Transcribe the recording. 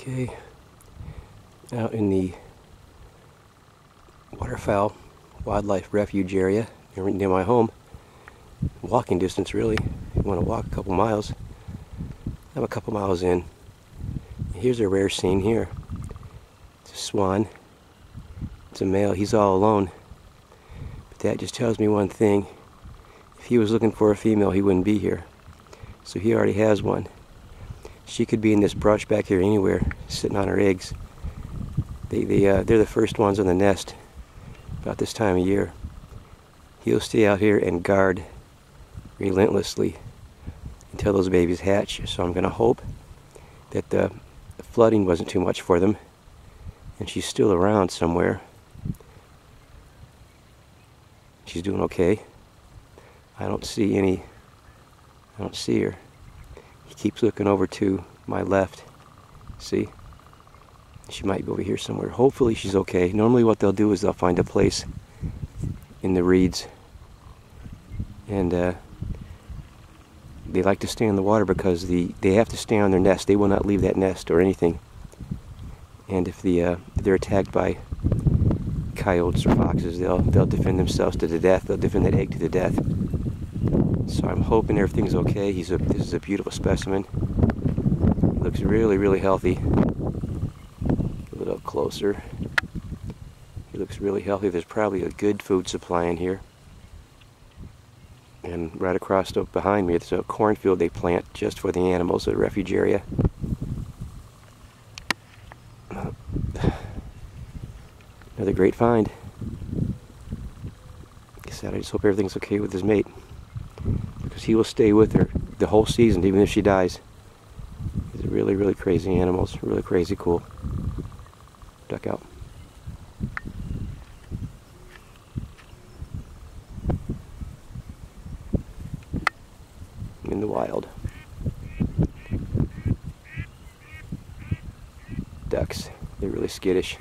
Okay, out in the waterfowl wildlife refuge area near, my home, walking distance really. You want to walk a couple miles. I'm a couple miles in. Here's a rare scene here. It's a swan. It's a male. He's all alone. But that just tells me one thing. If he was looking for a female, he wouldn't be here. So he already has one. She could be in this brush back here anywhere, sitting on her eggs. They, they, uh, they're the first ones on the nest about this time of year. He'll stay out here and guard relentlessly until those babies hatch. So I'm going to hope that the flooding wasn't too much for them and she's still around somewhere. She's doing okay. I don't see any, I don't see her. Keeps looking over to my left. See? She might be over here somewhere. Hopefully she's okay. Normally what they'll do is they'll find a place in the reeds. And uh, they like to stay in the water because the they have to stay on their nest. They will not leave that nest or anything. And if the uh, they're attacked by coyotes or foxes, they'll they'll defend themselves to the death. They'll defend that egg to the death. So I'm hoping everything's okay. He's a this is a beautiful specimen. Looks really really healthy. A little closer. He looks really healthy. There's probably a good food supply in here. And right across behind me, it's a cornfield they plant just for the animals, a refuge area. Another great find. Like I said, I just hope everything's okay with his mate. Because he will stay with her the whole season, even if she dies. He's really, really crazy animals. Really crazy cool. Duck out. In the wild. Ducks. They're really skittish.